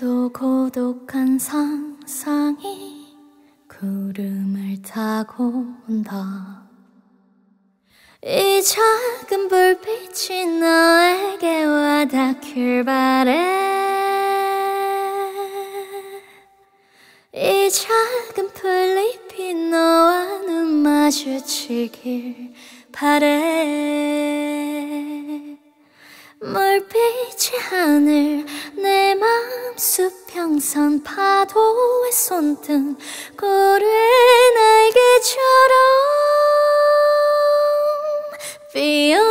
오늘도 고독한 상상이 구름을 타고 온다. 이 작은 불빛이 너에게 와닿길 바래. 이 작은 풀잎이 너와 눈 마주치길 바래. 물빛이 하늘 내 수평선 파도의 손등 구른 날개처럼 Feel